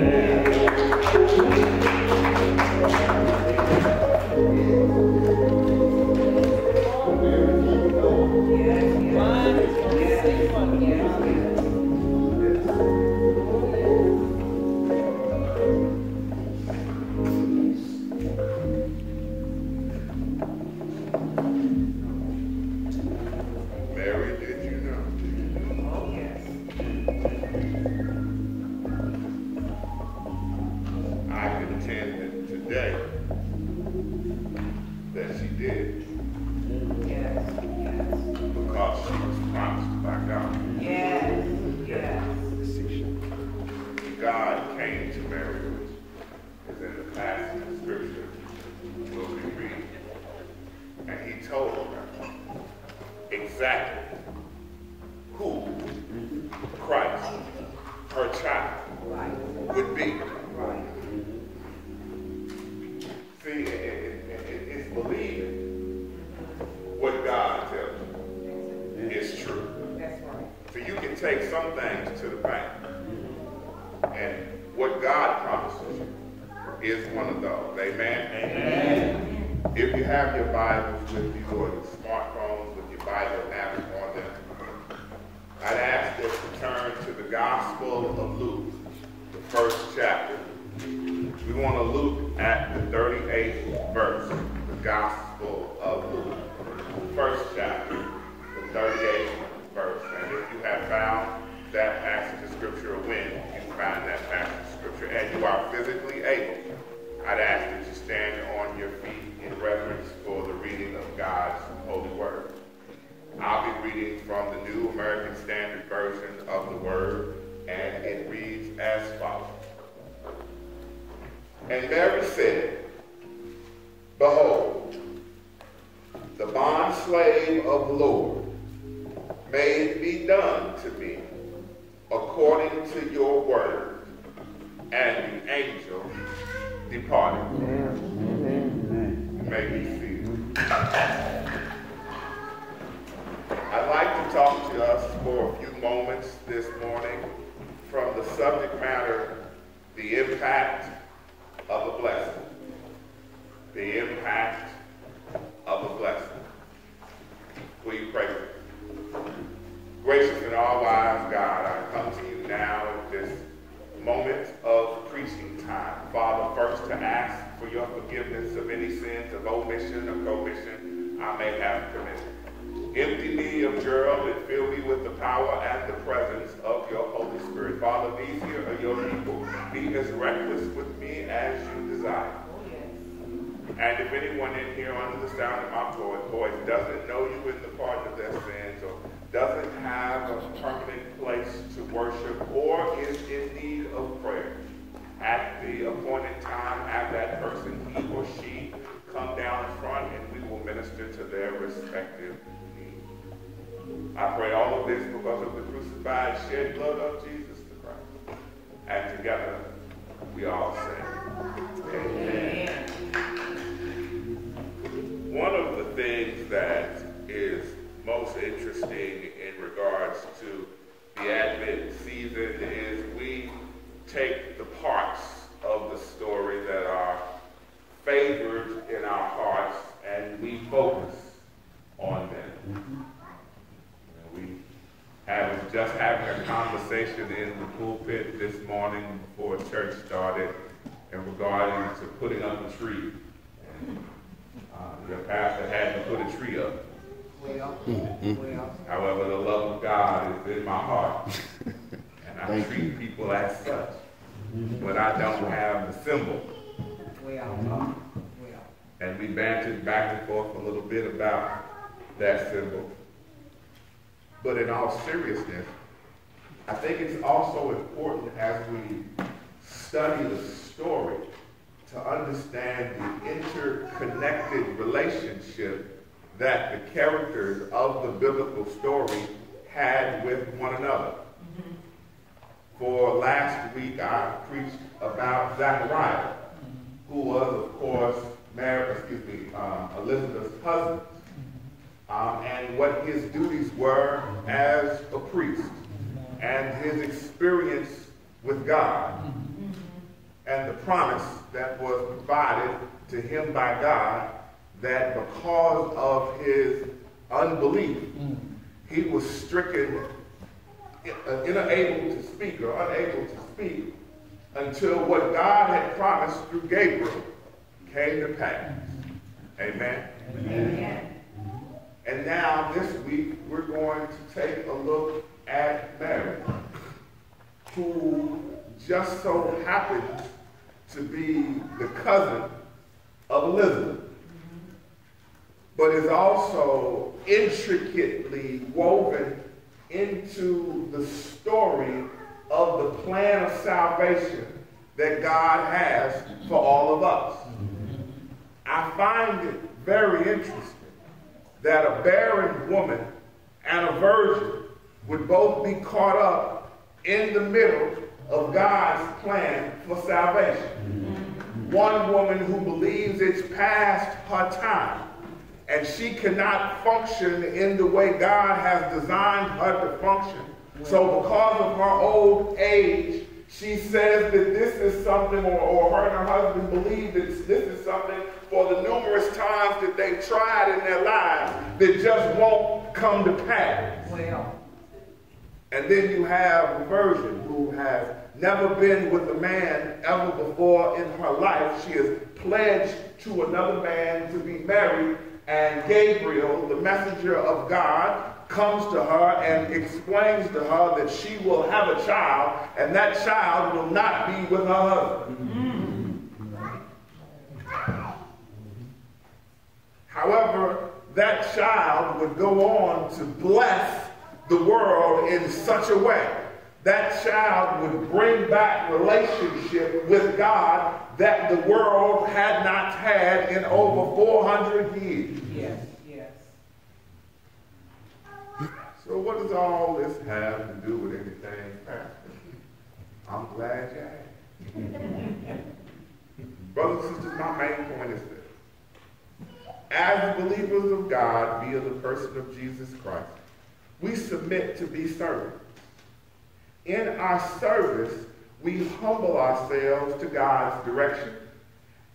Thank you. prohibition I may have committed. Empty me of Gerald and fill me with the power and the presence of your Holy Spirit. Father, these here are your people. Be as reckless with me as you desire. And if anyone in here under the sound of my voice doesn't know you in the part of their sins or doesn't have a permanent place to worship or is in need of prayer, at the appointed time, have that person, he or she, come down front and we will minister to their respective needs. I pray all of this because of the crucified shed blood of Jesus the Christ. And together we all say, Amen. Amen. One of the things that is most interesting in regards to the Advent season is we take the parts of the story that are favored in our hearts and we focus on them. Mm -hmm. We have just having a conversation in the pulpit this morning before church started in regarding to putting up a tree. And, uh, your pastor had to put a tree up. Well. Hmm, hmm, hmm. However, the love of God is in my heart, and I Thank treat you. people as such. But I don't have the symbol, bantered back and forth a little bit about that symbol. But in all seriousness, I think it's also important as we study the story to understand the interconnected relationship that the characters of the biblical story had with one another. For last week, I preached about Zechariah, who was, of course, Mary, excuse me, um, Elizabeth's husband, mm-hmm. um, and what his duties were as a priest, and his experience with God, mm-hmm. and the promise that was provided to him by God that because of his unbelief, mm. he was stricken, uh, unable to speak or unable to speak until what God had promised through Gabriel came to pass. Amen. Amen. And now this week we're going to take a look at Mary, who just so happens to be the cousin of Elizabeth, but is also intricately woven into the story of the plan of salvation that God has for all of us. I find it very interesting that a barren woman and a virgin would both be caught up in the middle of God's plan for salvation. One woman who believes it's past her time and she cannot function in the way God has designed her to function. So because of her old age, she says that this is something, or, or her and her husband believe that this is something for the numerous times that they've tried in their lives that just won't come to pass. Well. And then you have the virgin who has never been with a man ever before in her life. She is pledged to another man to be married, and Gabriel, the messenger of God, comes to her and explains to her that she will have a child, and that child will not be with her husband. Mm-hmm. However, that child would go on to bless the world in such a way. That child would bring back relationship with God that the world had not had in over 400 years. Yes, yes. So what does all this have to do with anything, I'm glad you asked. Brothers and sisters, my main point is this as believers of God via the person of Jesus Christ, we submit to be servants. In our service, we humble ourselves to God's direction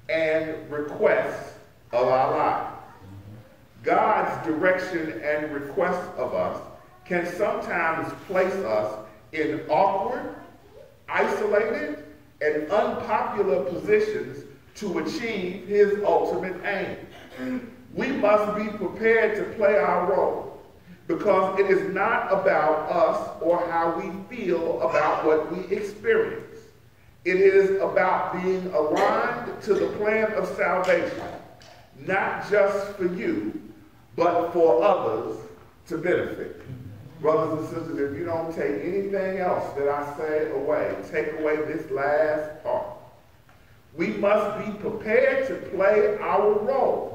and requests of our lives. God's direction and requests of us can sometimes place us in awkward, isolated, and unpopular positions to achieve his ultimate aim we must be prepared to play our role because it is not about us or how we feel about what we experience. It is about being aligned to the plan of salvation, not just for you, but for others to benefit. Brothers and sisters, if you don't take anything else that I say away, take away this last part. We must be prepared to play our role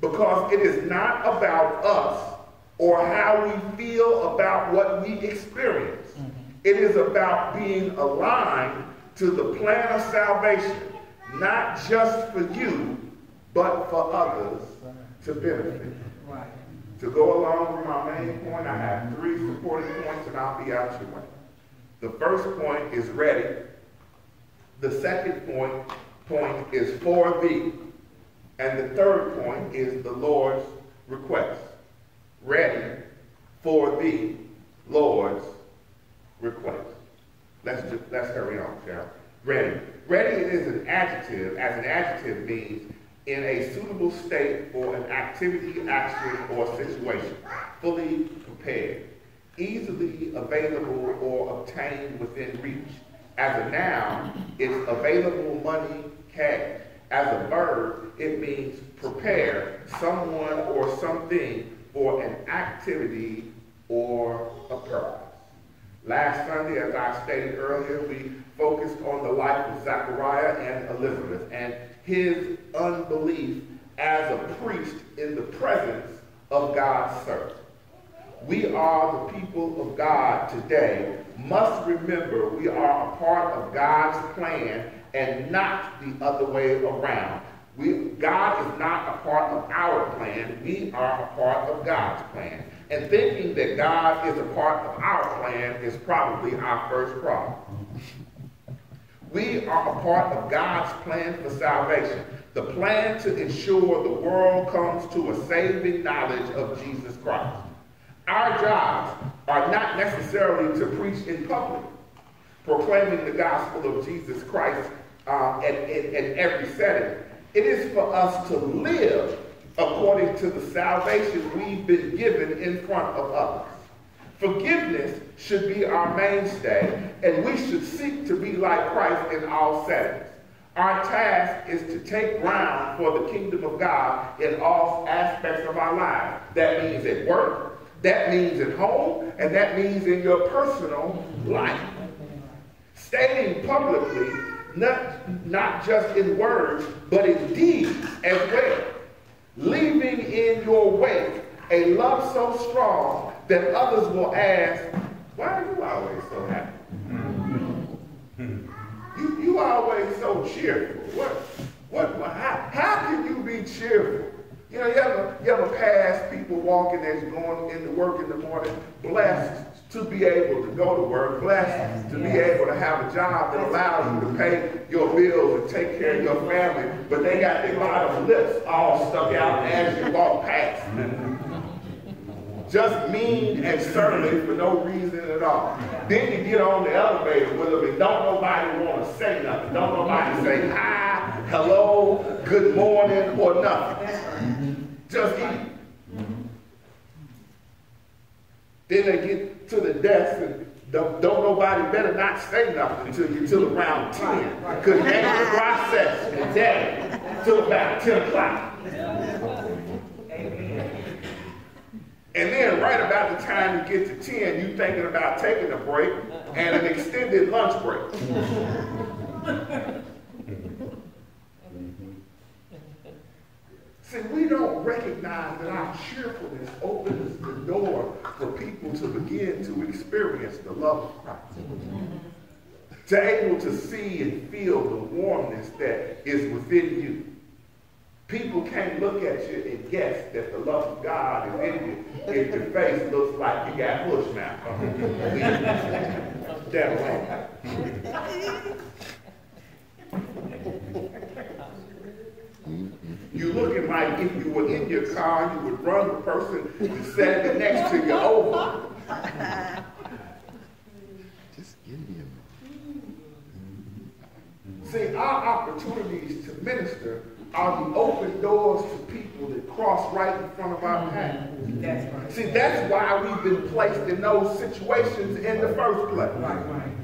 because it is not about us or how we feel about what we experience. Mm -hmm. It is about being aligned to the plan of salvation, not just for you, but for others to benefit. Right. To go along with my main point, I have three supporting points and I'll be out your way. The first point is ready. The second point, point is for thee. And the third point is the Lord's request. Ready for the Lord's request. Let's just, let's hurry on, shall? Ready. Ready is an adjective, as an adjective means in a suitable state for an activity, action, or situation. Fully prepared. Easily available or obtained within reach. As a noun, it's available money, cash. As a verb, it means prepare someone or something for an activity or a purpose. Last Sunday, as I stated earlier, we focused on the life of Zechariah and Elizabeth and his unbelief as a priest in the presence of God's servant. We are the people of God today. Must remember we are a part of God's plan and not the other way around. We, God is not a part of our plan. We are a part of God's plan. And thinking that God is a part of our plan is probably our first problem. We are a part of God's plan for salvation, the plan to ensure the world comes to a saving knowledge of Jesus Christ. Our jobs are not necessarily to preach in public, proclaiming the gospel of Jesus Christ uh, in, in, in every setting. It is for us to live according to the salvation we've been given in front of others. Forgiveness should be our mainstay, and we should seek to be like Christ in all settings. Our task is to take ground for the kingdom of God in all aspects of our lives. That means at work, that means at home, and that means in your personal life. Stating publicly, not, not just in words, but in deeds as well. Leaving in your wake a love so strong that others will ask, why are you always so happy? You, you always so cheerful. What, what, how, how can you be cheerful? You know, you ever, you ever pass people walking as going into work in the morning, blessed to be able to go to work, blessed to be able to have a job that allows you to pay your bills and take care of your family, but they got their bottom lips all stuck out as you walk past just mean and surly for no reason at all. Then you get on the elevator with them and don't nobody want to say nothing. Don't nobody say hi, hello, good morning, or nothing. Just eat. Then they get to the desk and don't, don't, nobody better not say nothing until you till around 10. Because ain't the process today till about 10 o'clock. And then right about the time you get to 10, you're thinking about taking a break and an extended lunch break. See, we don't recognize that our cheerfulness opens the door for people to begin to experience the love of Christ. To able to see and feel the warmness that is within you. People can't look at you and guess that the love of God is in you if your face looks like you got bush mouth. that way. You looking like if you were in your car, you would run the person standing next to you over. Just give me a minute. See, our opportunities to minister are the open doors to people that cross right in front of our path. Mm-hmm. That's right. See, that's why we've been placed in those situations in the first place. Right, right.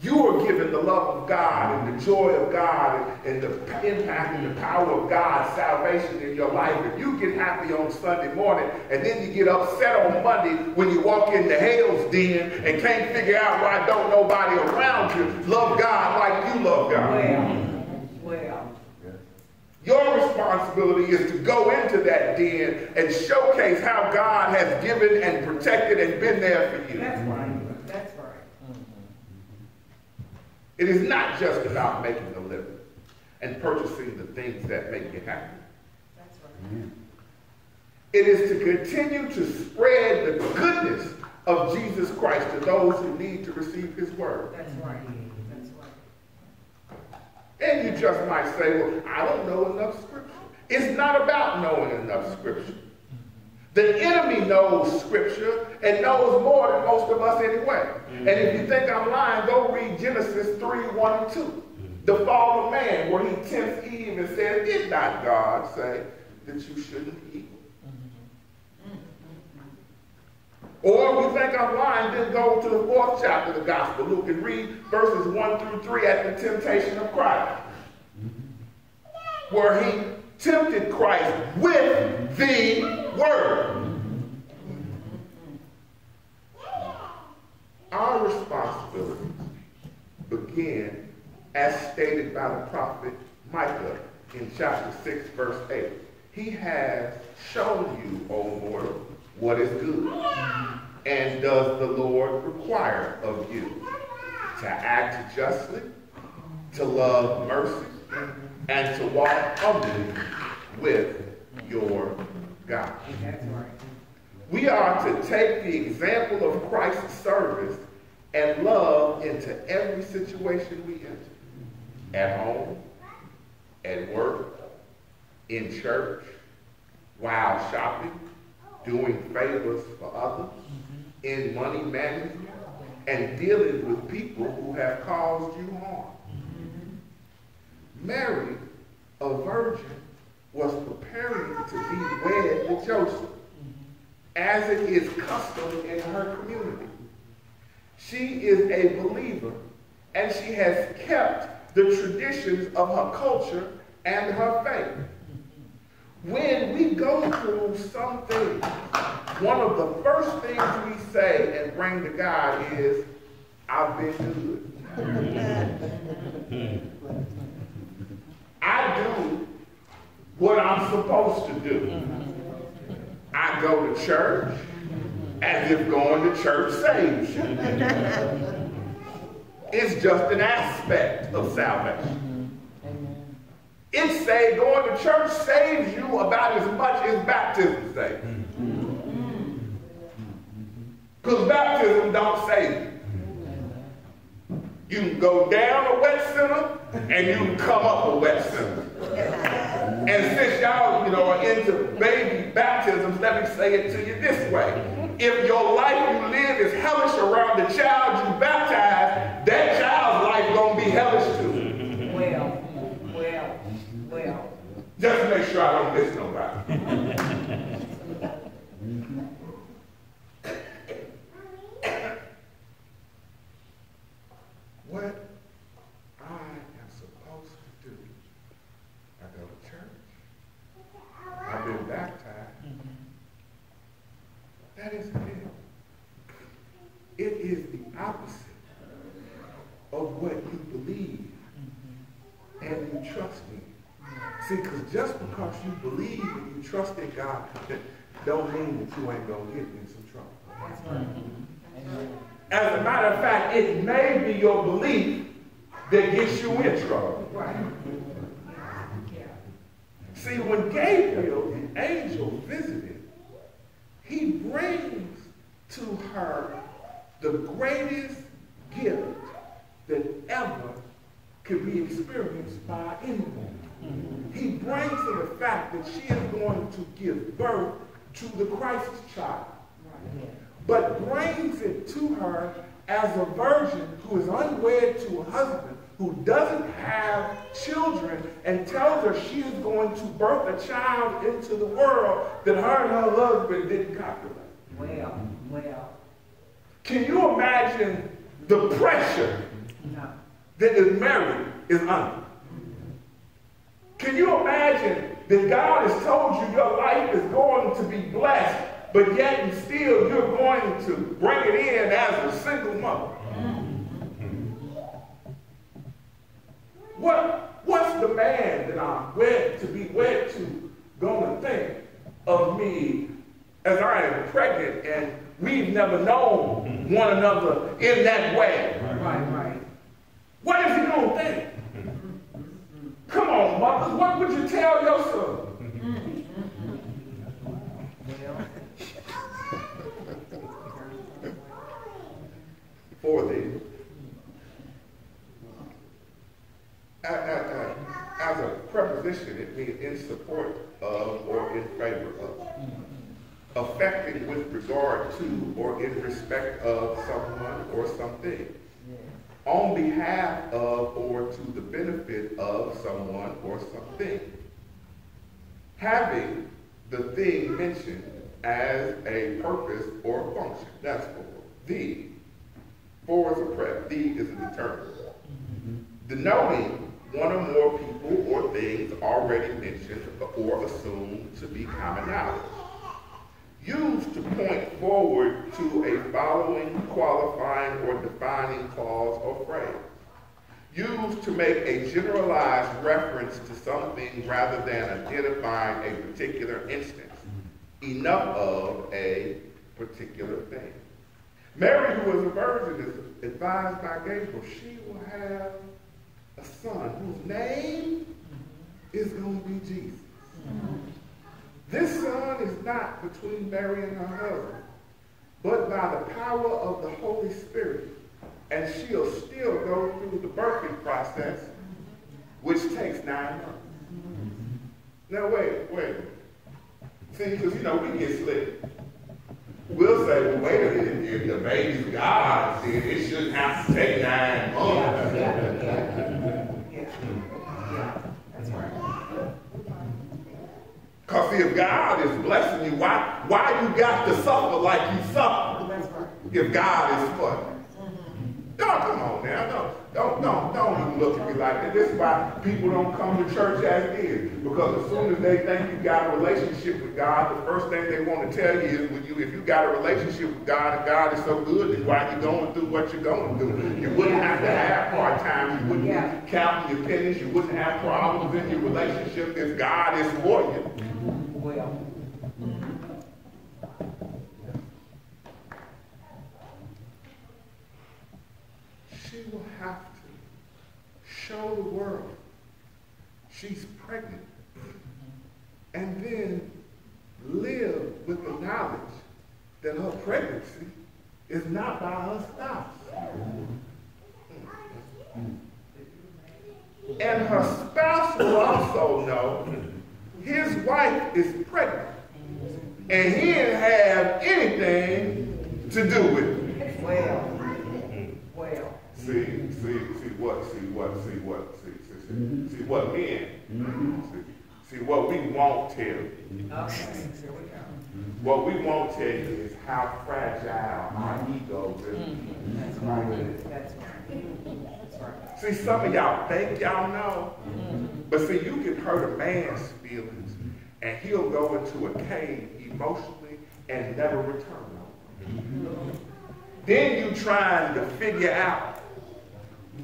You are given the love of God and the joy of God and, and the impact and the power of God's salvation in your life. And you get happy on Sunday morning and then you get upset on Monday when you walk into hell's den and can't figure out why don't nobody around you love God like you love God. Well, well. Your responsibility is to go into that den and showcase how God has given and protected and been there for you. That's right. That's right. It is not just about making a living and purchasing the things that make you happy. That's right. It is to continue to spread the goodness of Jesus Christ to those who need to receive his word. That's right. That's right. And you just might say, well, I don't know enough scripture. It's not about knowing enough scripture. The enemy knows scripture and knows more than most of us anyway. Mm-hmm. And if you think I'm lying, go read Genesis 3, 1 and 2. The fall of man, where he tempts Eve and says, Did not God say that you shouldn't eat? Or if you think I'm lying, then go to the fourth chapter of the Gospel, Luke, and read verses 1 through 3 at the temptation of Christ. Where he tempted Christ with the word. Our responsibilities begin as stated by the prophet Micah in chapter 6, verse 8. He has shown you, O mortal, what is good? And does the Lord require of you to act justly, to love mercy, and to walk humbly with your God? We are to take the example of Christ's service and love into every situation we enter. At home, at work, in church, while shopping, doing favors for others, in money management, and dealing with people who have caused you harm. Mary, a virgin, was preparing to be wed with Joseph, as it is custom in her community. She is a believer, and she has kept the traditions of her culture and her faith. When we go through something, one of the first things we say and bring to God is, I've been good. I do what I'm supposed to do. I go to church as if going to church saves you. It's just an aspect of salvation. It's say going to church saves you about as much as baptism saves. Because baptism don't save you. You can go down a wet and you come up a center. And since y'all, you know, are into baby baptisms, let me say it to you this way. If your life you live is hellish around the child you baptize, that child's life gonna be hellish too. Well, well, well. Just to make sure I don't miss nobody. what I am supposed to do. I go to church. I've been baptized. That isn't it. It is the opposite of what you believe and you trust in. See, because just because you believe and you trust in God, don't mean that you ain't going to get in some trouble. As a matter of fact, it may be your belief that gets you in trouble. See, when Gabriel, the angel, visited, he brings to her the greatest gift that ever could be experienced by anyone. He brings her the fact that she is going to give birth to the Christ child but brings it to her as a virgin who is unwed to a husband, who doesn't have children, and tells her she is going to birth a child into the world that her and her husband didn't calculate. Well, well. Can you imagine the pressure No. that is married is under? Can you imagine that God has told you your life is going to be blessed but yet and still you're going to bring it in as a single mother. What, what's the man that I'm wed to be wed to gonna think of me as I am pregnant and we've never known one another in that way? Right, right. What is he gonna think? Come on, mothers, what would you tell your son? Well, for thee. A- a- a- As a preposition, it means in support of or in favor of. Affecting with regard to or in respect of someone or something. On behalf of or to the benefit of someone or something. Having the thing mentioned as a purpose or function. That's for the for is a prep. D is a determinant. Mm-hmm. Denoting one or more people or things already mentioned or assumed to be common knowledge. Used to point forward to a following qualifying or defining clause or phrase. Used to make a generalized reference to something rather than identifying a particular instance. Enough of a particular thing. Mary, who was a virgin, is advised by Gabriel she will have a son whose name is going to be Jesus. This son is not between Mary and her husband, but by the power of the Holy Spirit, and she'll still go through the birthing process, which takes nine months. Now wait, wait. See, because you know we get slick. We'll say, well, wait a minute, if the baby's God, then it shouldn't have to take nine months. Yeah, yeah, yeah. Yeah, that's right. Because see, if God is blessing you, why, why you got to suffer like you suffer if God is for No, come on now. Don't, don't, don't, don't even look at me like that. This is why people don't come to church as it is. Because as soon as they think you got a relationship with God, the first thing they want to tell you is when you, if you got a relationship with God and God is so good, then why you going through what you're going through? You wouldn't have to have hard times. You wouldn't Yeah. be counting your pennies. You wouldn't have problems in your relationship if God is for you. Well, She will have to show the world she's pregnant and then live with the knowledge that her pregnancy is not by her spouse. And her spouse will also know his wife is pregnant and he didn't have anything to do with it. well. See, see, see what, see what, see what, see, see, see, see what men, see, see what we won't tell you. Okay, here we go. Mm-hmm. What we won't tell you is how fragile our mm-hmm. ego is. Mm-hmm. That's right. That's right. That's right. See, some of y'all think y'all know, but see, you can hurt a man's feelings, and he'll go into a cave emotionally and never return. Then you trying to figure out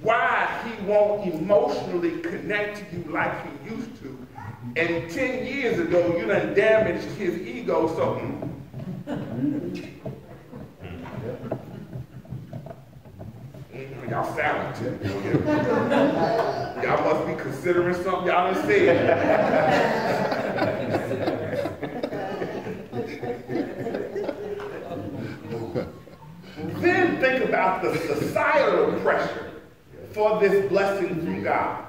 why he won't emotionally connect to you like he used to. And 10 years ago, you done damaged his ego, so mm. Mm, y'all typical. yeah. Y'all must be considering something y'all done said. Then think about the societal pressure for this blessing from God.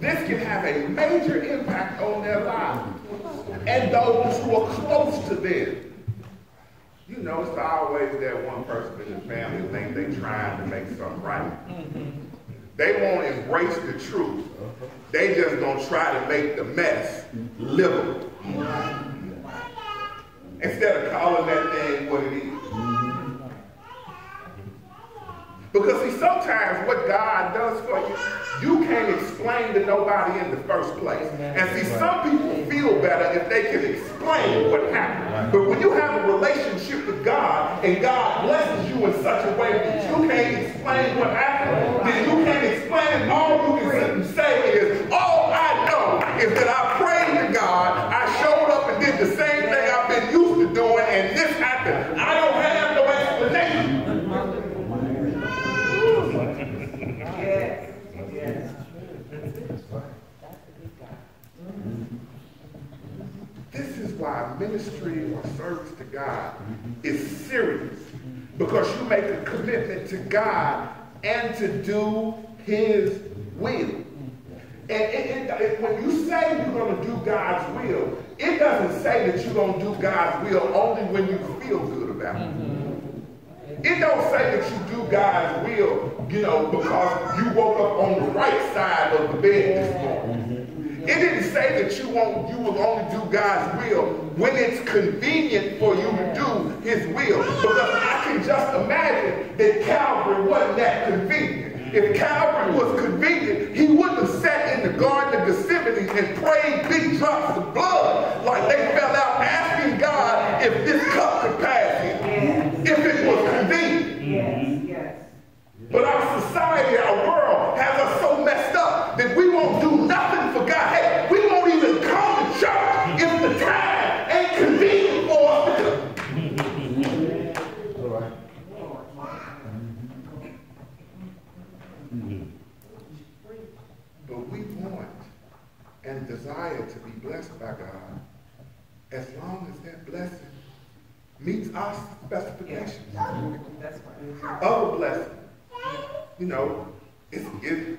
This can have a major impact on their lives and those who are close to them. You know, it's always that one person in the family think they're trying to make something right. They won't embrace the truth. They just gonna try to make the mess livable. Instead of calling that thing what it is. Because see, sometimes what God does for you, you can't explain to nobody in the first place. And see, some people feel better if they can explain what happened. But when you have a relationship with God and God blesses you in such a way that you can't explain what happened, then you can't explain. All you can sit and say is, all I know is that I prayed to God, I showed up and did the same thing I've been used to doing, and this happened. I don't have no explanation. Yes, yes. This is why ministry or service to God is serious. Because you make a commitment to God and to do His will. And it, it, it- when you say you're going to do God's will, it doesn't say that you're going to do God's will only when you feel good about it. It don't say that you do God's will, you know, because you woke up on the right side of the bed this morning. It didn't say that you won't you will only do God's will when it's convenient for you to do his will. Because I can just imagine that Calvary wasn't that convenient. If Calvary was convenient, he wouldn't have sat in the Garden of Gethsemane and prayed big drops of blood like they fell out asking God if this cup could pass him. If it was convenient. Yes, yes. But our society, our world has us so messed up that we won't do nothing for God. Hey, we won't even come to church if the time ain't convenient for us to come. But we want and desire to be blessed by God as long as that blessing meets our specifications. That's right. Other blessings you know, it's, it,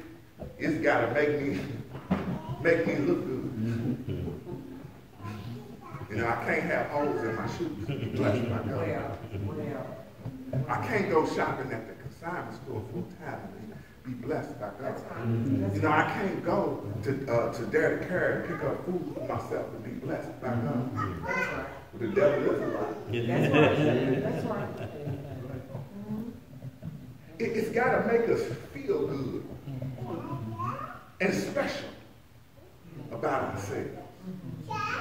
it's gotta make me, make me look good. You know, I can't have holes in my shoes. Bless my God. Well, well, I can't go shopping at the consignment store full time and be blessed by God. that's fine. That's You know, I can't go to, uh, to Dairy Care and pick up food for myself and be blessed by God. fine. That's right. The devil is a lie. That's right. That's right. It, it's got to make us feel good and special about ourselves.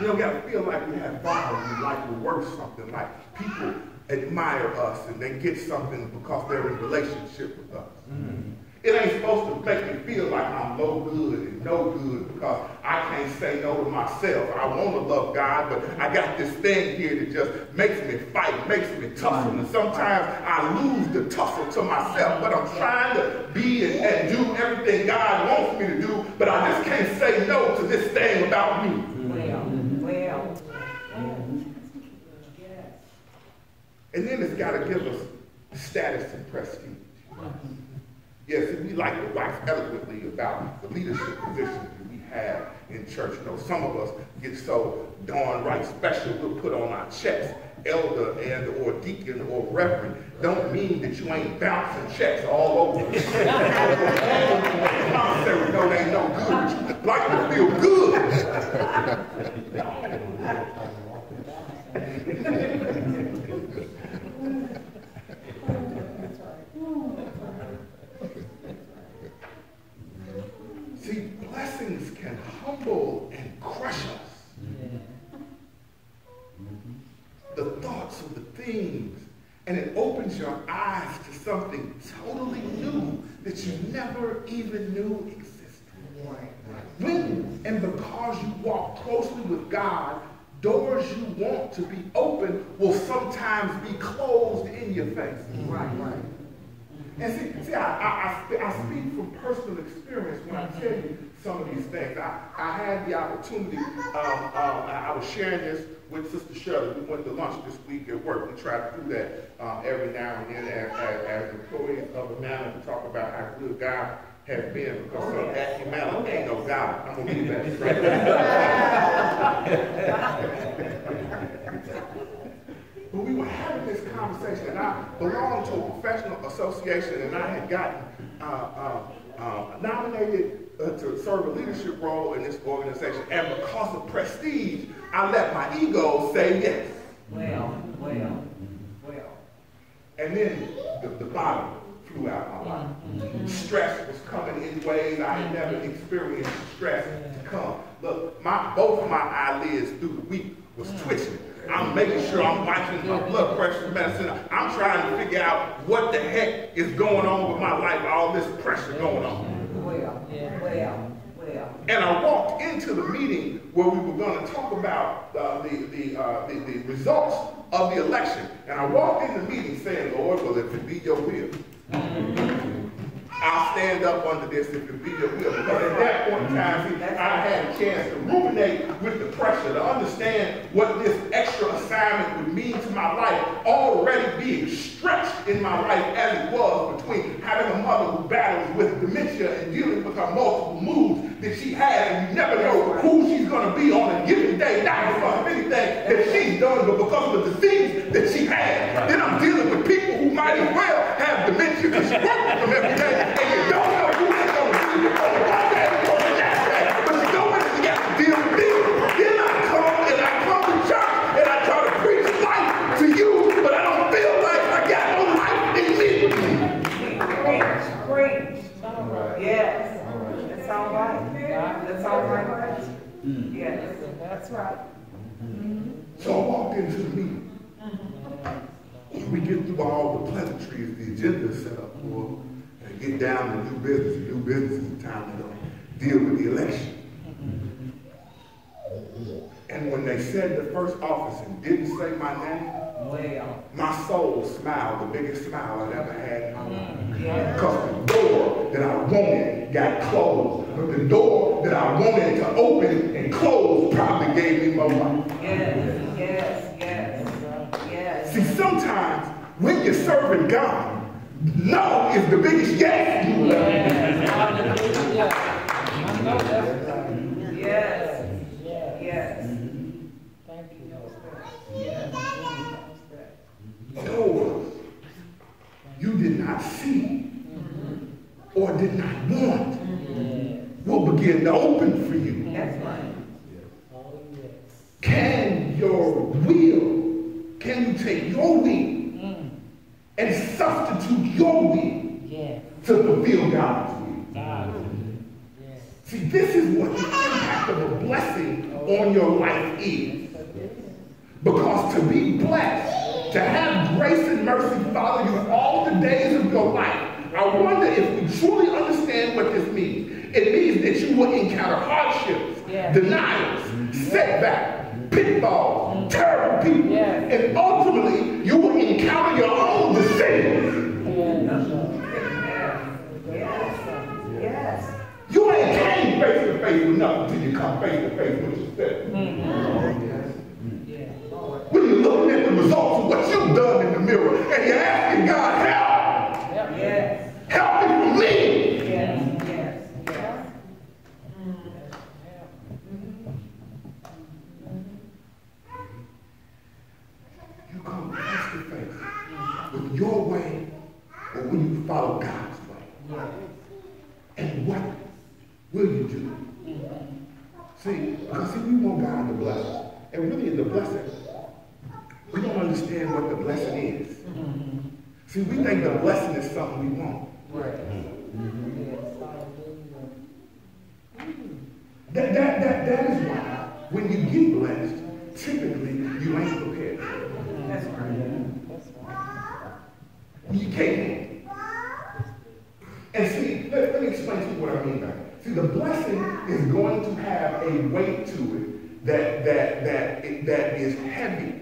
You know, we got to feel like we have value, like we're worth something, like people admire us and they get something because they're in relationship with us. Mm-hmm. It ain't supposed to make me feel like I'm no good and no good because I can't say no to myself. I want to love God, but I got this thing here that just makes me fight, makes me tussle. And sometimes I lose the tussle to myself, but I'm trying to be and, and do everything God wants me to do, but I just can't say no to this thing about me. Well, well. Yes. And then it's got to give us status and prestige. Yes, we like to wax eloquently about the leadership positions that we have in church. You know, some of us get so darn right special, we'll put on our checks, elder and or deacon or reverend. Don't mean that you ain't bouncing checks all over. Commissary, no, they ain't no good. You like to feel good. See, blessings can humble and crush us. The thoughts of the things, and it opens your eyes to something totally new that you never even knew existed. Right. When and because you walk closely with God, doors you want to be open will sometimes be closed in your face. Right, right. And see, see I, I, I, speak from personal experience when I tell you some of these things. I, I had the opportunity, um, um, I was sharing this with Sister Shirley. We went to lunch this week at work. We try to do that um, every now and then as, as, as employees of a manner to talk about how good God has been because Oh, yes. that humanity ain't no God. I'm going to leave that right But we were having this conversation, and I belonged to a professional association, and I had gotten uh, uh, uh, nominated uh, to serve a leadership role in this organization. And because of prestige, I let my ego say yes. Well, well, well. And then the, the bottom flew out my life. Stress was coming in ways I had never experienced stress to come. Look, my both of my eyelids through the week was twitching. I'm making sure I'm watching my blood pressure medicine. I'm trying to figure out what the heck is going on with my life, all this pressure going on. Well, well, well. And I walked into the meeting where we were going to talk about uh, the, the, uh, the, the results of the election. And I walked in the meeting saying, Lord, well, if it be your will, I'll stand up under this if it be your will. Because at that point in time, see, I had a chance to ruminate with the pressure, to understand what this extra assignment would mean to my life, already being stretched in my life as it was between having a mother who battles with dementia and dealing with her multiple moods that she has, and you never know who she's going to be on a given day, not because of anything that she's done, but because of the disease that she has. Then I'm dealing with people who might as well have dementia because she works with them every day, that's right. So I walked into the meeting. We get through all the pleasantries, the agenda is set up for, and get down to new business. And new business is the time to deal with the election. And when they said the first office and didn't say my name, Well, my soul smiled, the biggest smile I've ever had in my life. Because the door that I wanted got closed. But the door that I wanted to open and close probably gave me my life. Yes, yes, yes, yes. See, sometimes when you're serving God, no is the biggest yes you will ever Yes, hallelujah. I know that's right. Yes, Yes. Thank you, Lord. Yes. get. Doors you did not see or did not want. Will begin to open for you. That's right. Yes. Can your will, can you take your will Mm. and substitute your will to fulfill God's will? God. Yes. See, this is what the impact of a blessing on your life is. Because to be blessed, to have grace and mercy follow you all the days of your life, I wonder if we truly understand what this means. It means that you will encounter hardships, Yeah. denials, setbacks, pitfalls, terrible people, Yeah. and ultimately you will encounter your own decisions. Yes. Yes. You ain't came face to face with nothing until you come face to face with yourself. Yes. When you're looking at the results of what you've done in the mirror and you're asking God, help, help me from me. yes, yes, yes. You come face to face with your way or when you follow God's way. And what will you do? See, because see, we want God to bless us. And really the blessing, we don't understand what the blessing is. See, we think the blessing is something we want. That, that, that, that is why when you get blessed, typically you ain't prepared. That's right. You can't. And see, let, let me explain to you what I mean by that. See, the blessing is going to have a weight to it that that that that is heavy.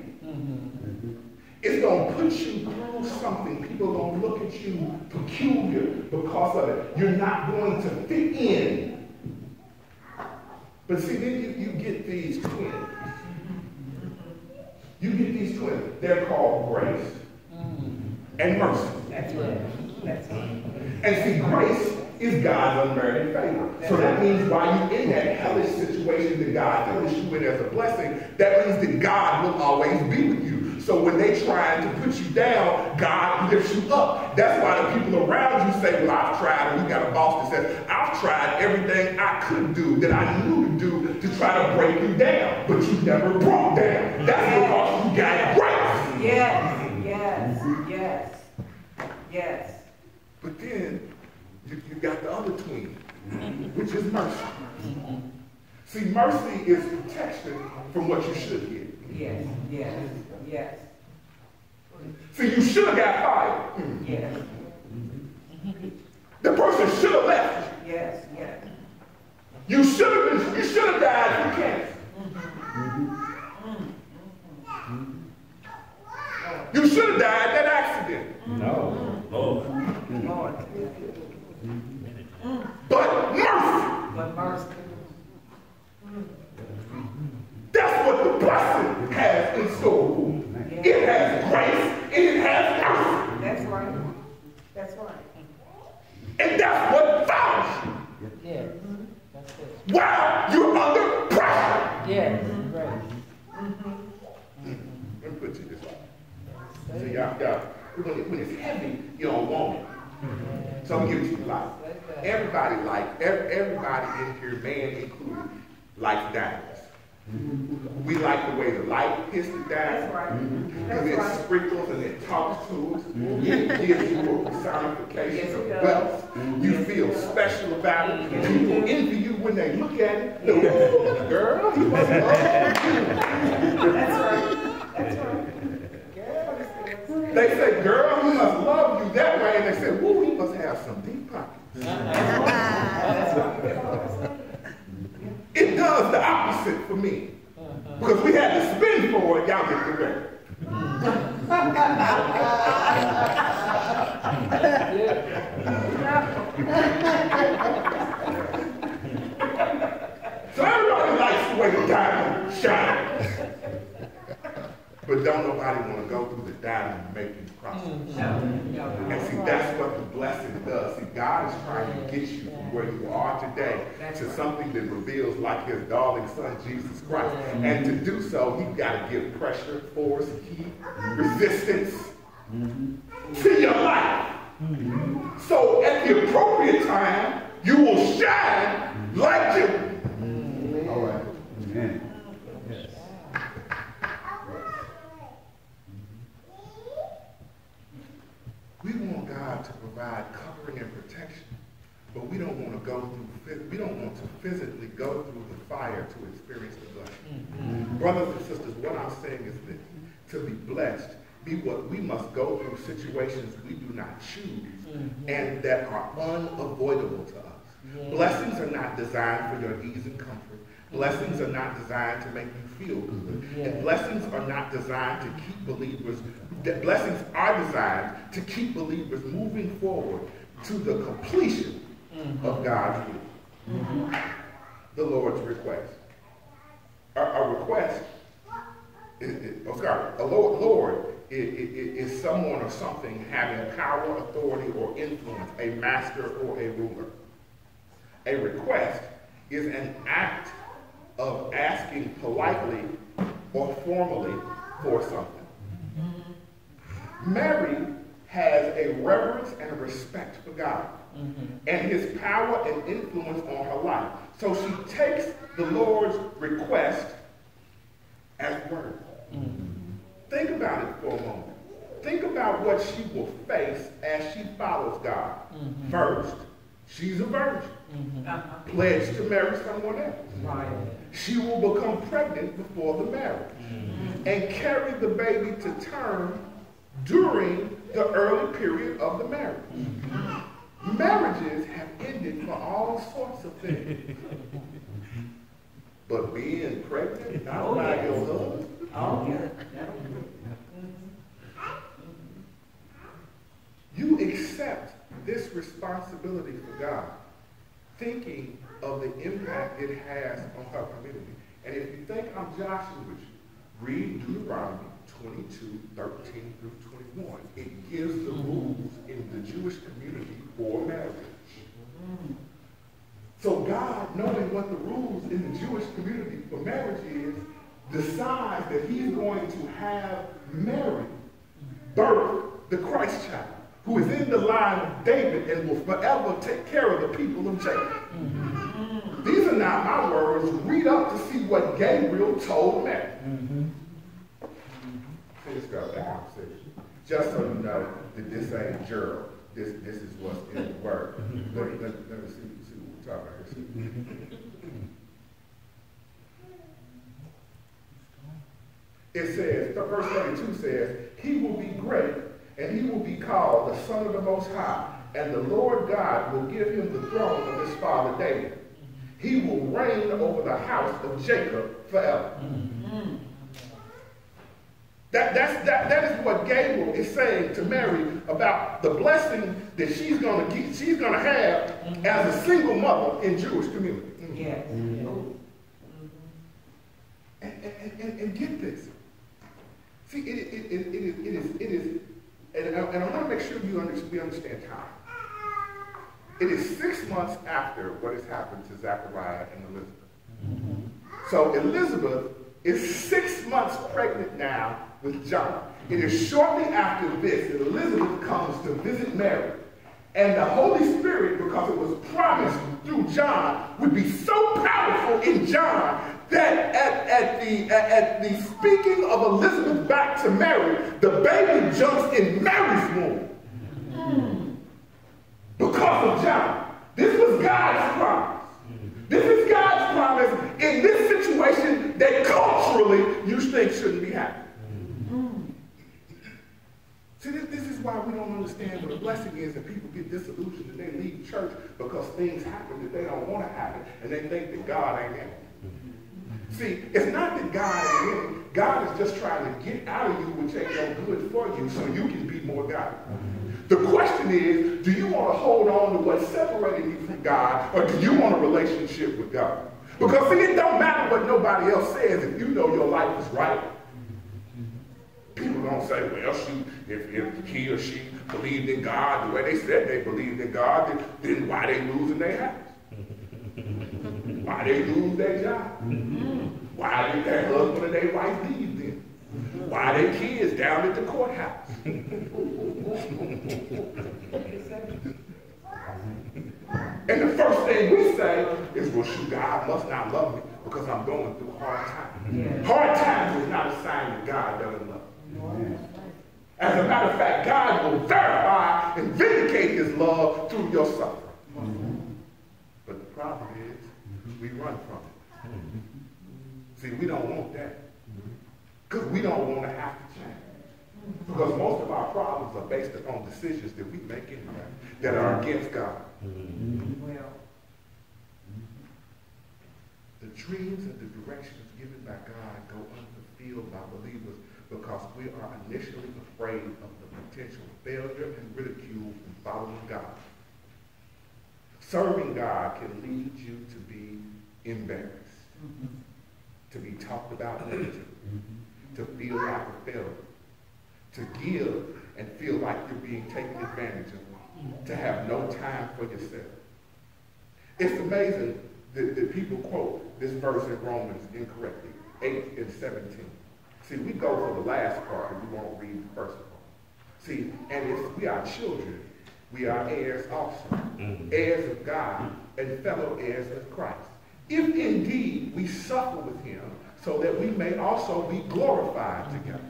It's going to put you through something. People are going to look at you peculiar because of it. You're not going to fit in. But see, then you, you get these twins. You get these twins. They're called grace and mercy. That's right. That's right. And see, grace is God's unmerited favor. So that means while you're in that hellish situation that God fills you with as a blessing, that means that God will always be with you. So when they try to put you down, God lifts you up. That's why the people around you say, well, I've tried, and you got a boss that says, I've tried everything I could do that I knew to do to try to break you down, but you never broke down. That's because you got grace. Yes, yes, yes. But then you, you got the other twin, which is mercy. See, mercy is protection from what you should get. Yes, yes, yes, See, you should have got fired. Mm. yes, The person should have left. yes, yes. You should have been, you should have died from cancer. You should have died that accident. No. Lord. Lord, But mercy, but mercy. that's what the blessing has in store for you. It has grace and it has mercy. That's right. That's right. And that's what follows you. Yes. That's it. while you're under pressure. Yes. Right. Mm-hmm. Let me put it this way. See, y'all, y'all, when, it, when it's heavy, you don't want it. So I'm it you life. Everybody like, ev- everybody in here, man included, likes diamonds. We like the way the light hits the That's diamond. right. Because That's it right. sprinkles and it talks to us. It mm-hmm. gives you a personification of wealth. Mm-hmm. You Yes, feel special about it. Mm-hmm. People envy you when they look at it. Yes. Ooh, girl, he must love you. That's right. That's right. Girl, it's good. They say, girl, he must love you that way. And they say, woo, he must have some deep It does the opposite for me. Because we had to spin for it, y'all get the rest. So everybody likes the way the diamond shines. But don't nobody want to go through the diamond make you prosperous. Mm-hmm. And see, that's what the blessing does. See, God is trying to get you from where you are today to something that reveals like his darling son, Jesus Christ. And to do so, he's got to give pressure, force, heat, mm-hmm. resistance mm-hmm. to your life. Mm-hmm. So at the appropriate time, you will shine like you. All right. Amen. We want God to provide covering and protection, but we don't want to go through, we don't want to physically go through the fire to experience the blessing. Mm-hmm. Brothers and sisters, what I'm saying is this, to be blessed, be what we must go through situations we do not choose mm-hmm. and that are unavoidable to us. Blessings are not designed for your ease and comfort. Blessings are not designed to make you feel good. Mm-hmm. And blessings are not designed to keep believers, that blessings are designed to keep believers moving forward to the completion mm-hmm. of God's will. Mm-hmm. The Lord's request. A, a request is, is, oh, sorry, a Lord, Lord is, is, is someone or something having power, authority, or influence, a master or a ruler. A request is an act of asking politely or formally for something. Mary has a reverence and a respect for God mm-hmm. and his power and influence on her life. So she takes the Lord's request as word. Mm-hmm. Think about it for a moment. Think about what she will face as she follows God. Mm-hmm. First, she's a virgin, uh-huh. pledged to marry someone else. Right. She will become pregnant before the marriage and carry the baby to term during the early period of the marriage. Marriages have ended for all sorts of things. But being pregnant, not Oh, by yes. your husband, Oh, yeah. That'll do. you accept this responsibility for God, thinking of the impact it has on her community. And if you think I'm joshing with you, read Deuteronomy 22, 13 through 21. It gives the rules in the Jewish community for marriage. So God, knowing what the rules in the Jewish community for marriage is, decides that he's going to have Mary birth the Christ child, who is in the line of David and will forever take care of the people of Jacob. These are not my words. Read up to see what Gabriel told Mary. Up that conversation. Just so you know that this ain't Gerald. This, this is what's in the word. Let me, let let me see, see what we're talking about here. It says, the verse 32 says, He will be great, and he will be called the Son of the Most High, and the Lord God will give him the throne of his father David. He will reign over the house of Jacob forever. Mm-hmm. That, that's, that, that is what Gabriel is saying to Mary about the blessing that she's going to get, she's going to have as a single mother in Jewish community. Mm-hmm. Yes. Mm-hmm. Mm-hmm. And, and, and, and get this. See, it, it, it, it is, it is, it is, and, I- and I want to make sure you understand, we understand time. It is six months after what has happened to Zechariah and Elizabeth. So Elizabeth is six months pregnant now with John. It is shortly after this that Elizabeth comes to visit Mary. And the Holy Spirit, because it was promised through John, would be so powerful in John that at, at, the, at, at the speaking of Elizabeth back to Mary, the baby jumps in Mary's womb. Because of John. This was God's promise. This is God's promise in this situation that culturally you think shouldn't be happening. See, this, this is why we don't understand what a blessing is and people get disillusioned and they leave church because things happen that they don't want to happen and they think that God ain't in it. See, it's not that God ain't in it. God is just trying to get out of you which ain't no good for you so you can be more God. The question is, do you want to hold on to what's separating you from God or do you want a relationship with God? Because see, it don't matter what nobody else says if you know your life is right. People don't say, well, she, if, if he or she believed in God the way they said they believed in God, then, then why they losing their house? why they lose their job? Why did their husband and their wife leave them? Why their kids down at the courthouse? And the first thing we say is, well, shoot, God must not love me because I'm going through hard times. Yeah. Hard times is not a sign that God doesn't love you. As a matter of fact, God will verify and vindicate his love through your suffering. But the problem is, we run from it. See, we don't want that. Because we don't want to have to change. Because most of our problems are based upon decisions that we make anyway that are against God. Well, The dreams and the directions given by God go unfulfilled by believers because we are initially afraid of the potential failure and ridicule from following God. Serving God can lead you to be embarrassed, to be talked about negatively, to feel like a failure, to give and feel like you're being taken advantage of, to have no time for yourself. It's amazing that, that people quote this verse in Romans incorrectly, 8 and 17. See, we go for the last part and we won't read the first part. See, and it's, we are children. We are heirs also, mm-hmm. heirs of God and fellow heirs of Christ. If indeed we suffer with him, so that we may also be glorified together.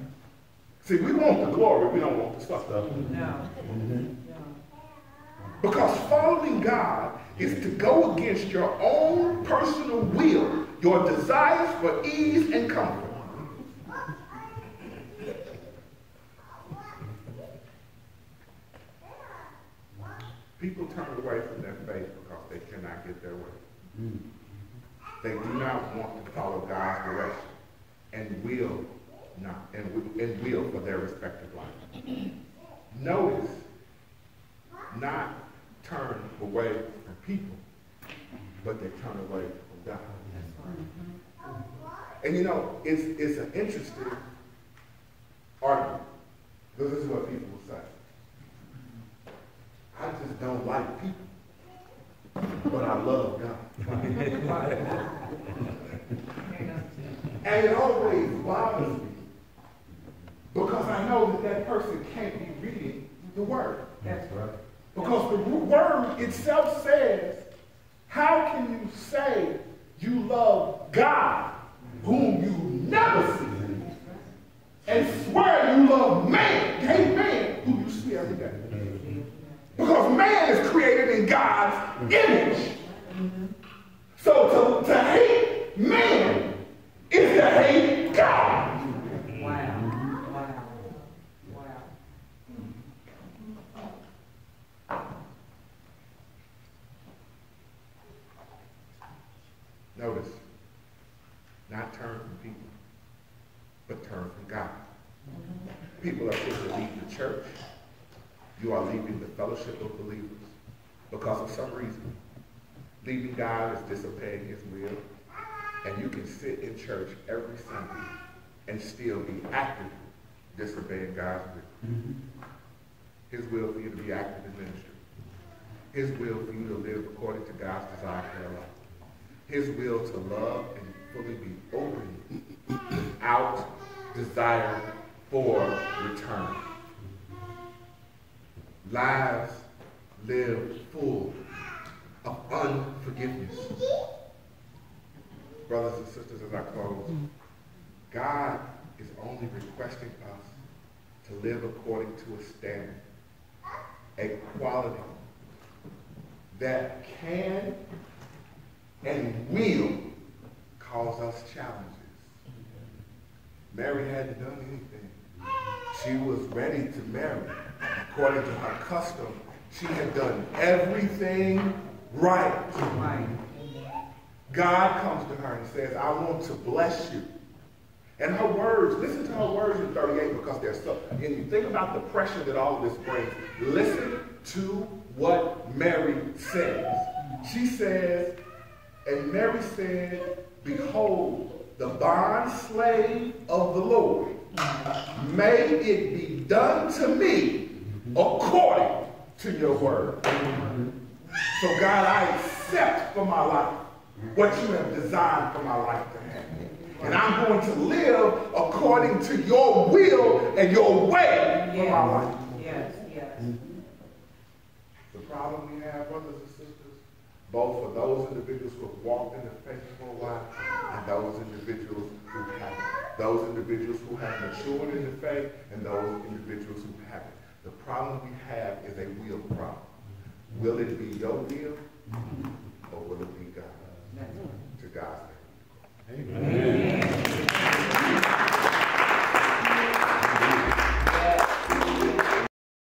See, we want the glory, we don't want the suffer. no. No. Mm-hmm. Because following God is to go against your own personal will, your desires for ease and comfort. People turn away from their faith because they cannot get their way. They do not want to follow God's direction and will not and, will- and will for their respective life. Notice not turn away from people, but they turn away from God. And you know, it's, it's an interesting argument. Because this is what people will say. I just don't like people, but I love God. And it always bothers me because I know that that person can't be reading the word. That's right. Because the word itself says, how can you say you love God whom you never see and swear you love man, hate man who you see every day? Because man is created in God's image. So to, to hate man is to hate God. Wow. Wow. Wow. Notice, not turn from people, but turn from God. People are supposed to leave the church. You are leaving the fellowship of believers because of some reason. Leaving God is disobeying his will. And you can sit in church every Sunday and still be actively disobeying God's will. His will for you to be active in ministry. His will for you to live according to God's desire for your life. His will to love and fully be open without desire for return. Lives lived full of unforgiveness. Brothers and sisters, as I close, God is only requesting us to live according to a standard, a quality that can and will cause us challenges. Mary hadn't done anything. She was ready to marry. According to her custom, she had done everything right. God comes to her and says, I want to bless you. And her words, listen to her words in 38 because they're so, and you think about the pressure that all of this brings. Listen to what Mary says. She says, and Mary said, Behold, the bond slave of the Lord. May it be done to me according to your word. So God, I accept for my life what you have designed for my life to happen. And I'm going to live according to your will and your way for my life problem we have, brothers and sisters, both for those individuals who have walked in the faith for a while and those individuals who haven't. Those individuals who have matured in the faith and those individuals who haven't. The problem we have is a will problem. Will it be your will or will it be God's? To God's name. Amen. Amen.